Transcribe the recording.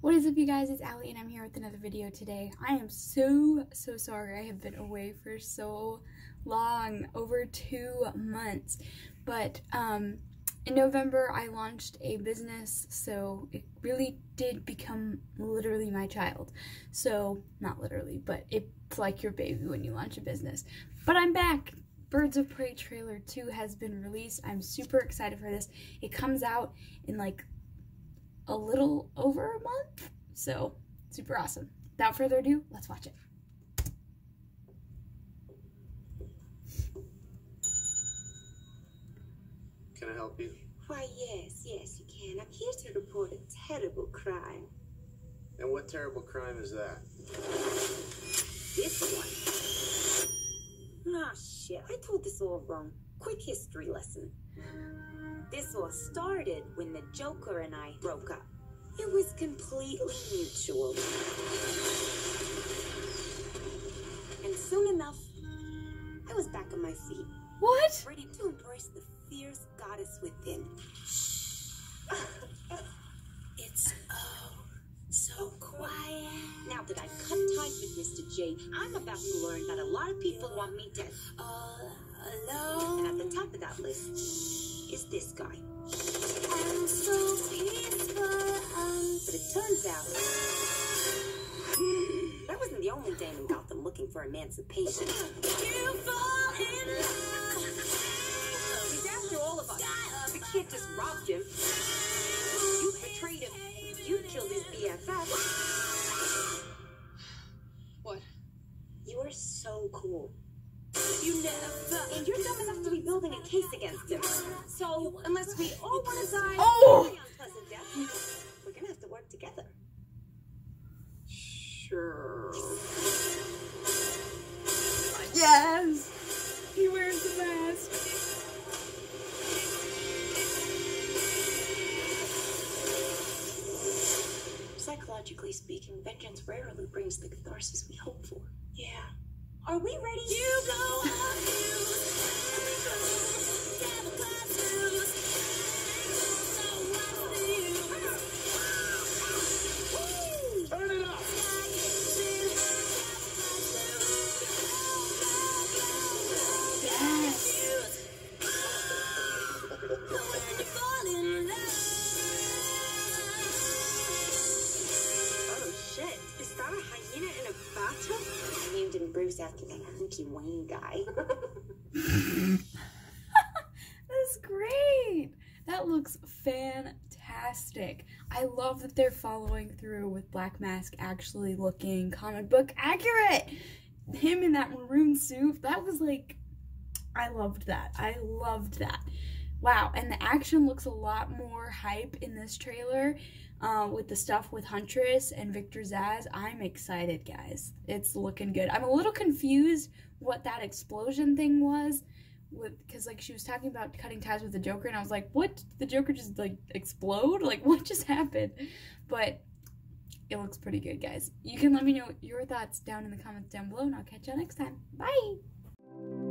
What is up you guys, it's Aly and I'm here with another video today. I am so, so sorry I have been away for so long, over two months. But um, in November I launched a business, so it really did become literally my child. So, not literally, but it's like your baby when you launch a business. But I'm back! Birds of Prey trailer 2 has been released. I'm super excited for this. It comes out in like a little over a month. So, super awesome. Without further ado, let's watch it. Can I help you? Why, yes, yes, you can. I'm here to report a terrible crime. And what terrible crime is that? This one. Ah, shit. I told this all wrong. Quick history lesson. This started when the Joker and I broke up. It was completely mutual. And soon enough, I was back on my feet, What? ready to embrace the fierce goddess within. it's oh so quiet. Now that I've cut ties with Mr. J, I'm about to learn that a lot of people want me dead. All alone. And at the top of that list is this guy. And so peaceful. Um, but it turns out that wasn't the only dame in Gotham looking for emancipation. You fall in love. He's after all of us. We can't just robbed him. You betrayed him. You killed his BFF. What? You are so cool. You never. And you're dumb enough to be building a case against him. So, unless we all want to die Oh! unpleasant death, we're gonna have to work together. Sure. Yes! He wears the mask. Psychologically speaking, vengeance rarely brings the catharsis we hope for. Yeah. Are we ready? Bruce after that hunky Wayne guy. That's great! That looks fantastic. I love that they're following through with Black Mask actually looking comic book accurate. Him in that maroon suit, that was like, I loved that. I loved that. Wow, and the action looks a lot more hype in this trailer uh, with the stuff with Huntress and Victor Zsasz. I'm excited, guys. It's looking good. I'm a little confused what that explosion thing was with because like she was talking about cutting ties with the Joker, and I was like, what? The Joker just like explode? Like what just happened? But it looks pretty good, guys. You can let me know your thoughts down in the comments down below, and I'll catch y'all next time. Bye.